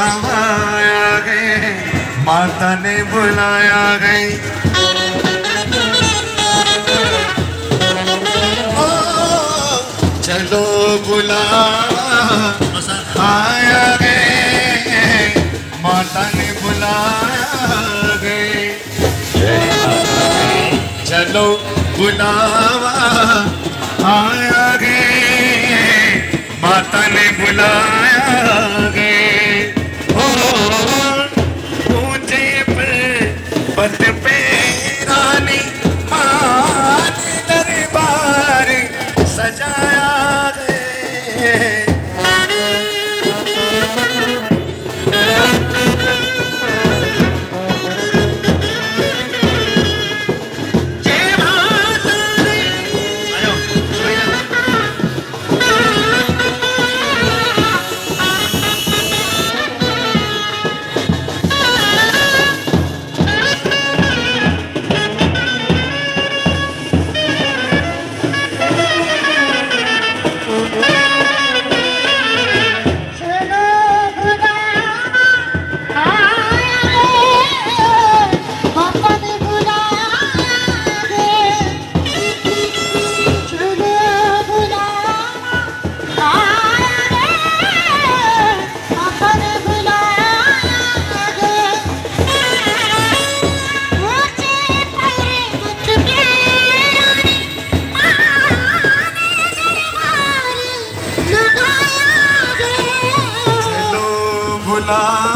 नहाया गए, माता ने बुलाया गई चलो बुला, आया गए। माता ने बुलाया गए। चलो बुलावा, आया गए। माता ने बुलाया la